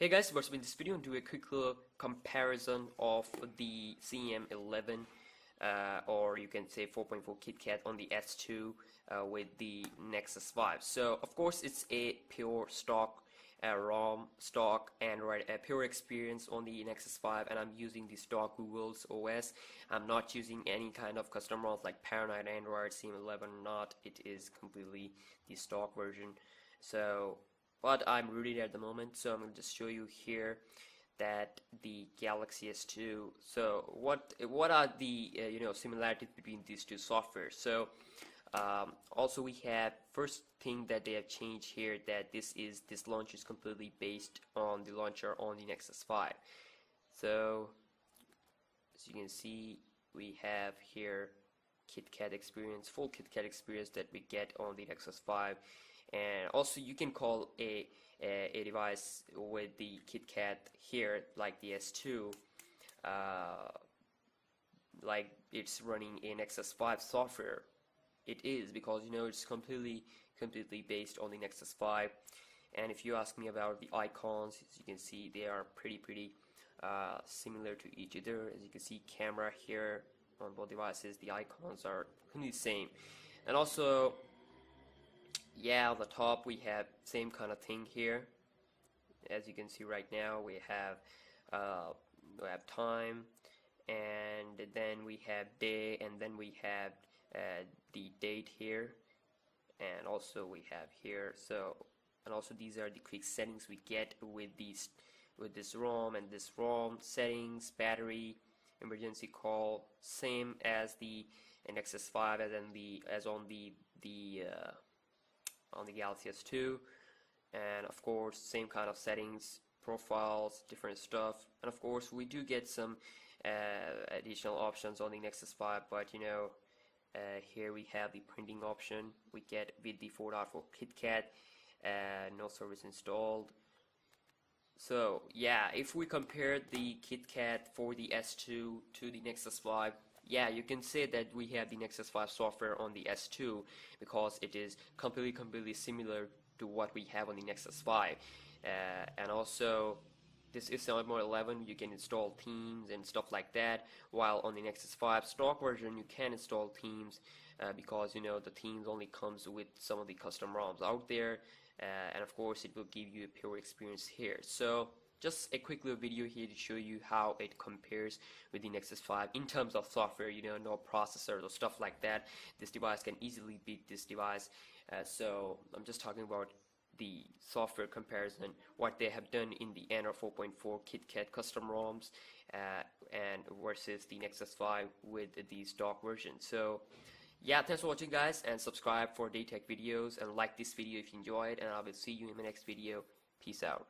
Hey guys, what's up in this video and do a quick little comparison of the CM11 uh, or you can say 4.4 KitKat on the S2 uh, with the Nexus 5. So of course it's a pure stock uh, ROM stock Android a pure experience on the Nexus 5 and I'm using the stock Google's OS. I'm not using any kind of custom ROMs like Paranoid Android CM11 or not. It is completely the stock version. So but I'm rooted at the moment so I'm going to just show you here that the Galaxy S2 so what what are the uh, you know similarities between these two softwares? So um, also we have first thing that they have changed here that this is this launch is completely based on the launcher on the Nexus 5 so as you can see we have here KitKat experience full KitKat experience that we get on the Nexus 5 and also you can call a, a, a device with the KitKat here like the S2 uh, like it's running a Nexus 5 software. It is because you know it's completely completely based on the Nexus 5 and if you ask me about the icons as you can see they are pretty pretty uh, similar to each other. As you can see camera here on both devices the icons are completely the same. And also yeah on the top we have same kind of thing here. As you can see right now we have uh, we have time and then we have day and then we have uh, the date here and also we have here. So and also these are the quick settings we get with these with this ROM and this ROM settings battery emergency call same as the Nexus 5 as in the as on the the uh, on the Galaxy S2 and of course same kind of settings profiles different stuff. And of course we do get some uh, additional options on the Nexus 5 but you know uh, here we have the printing option we get with the 4.4 KitKat uh, no service installed. So yeah if we compare the KitKat for the S2 to the Nexus 5 yeah, you can say that we have the Nexus 5 software on the S2 because it is completely, completely similar to what we have on the Nexus 5. Uh, and also, this is more 11, you can install themes and stuff like that, while on the Nexus 5 stock version, you can install themes uh, because, you know, the themes only comes with some of the custom ROMs out there, uh, and of course, it will give you a pure experience here. So, just a quick little video here to show you how it compares with the Nexus 5 in terms of software you know no processors or stuff like that. This device can easily beat this device. Uh, so I'm just talking about the software comparison what they have done in the Android 4.4 KitKat custom ROMs uh, and versus the Nexus 5 with these stock versions. So yeah thanks for watching guys and subscribe for day tech videos and like this video if you enjoyed and I will see you in the next video. Peace out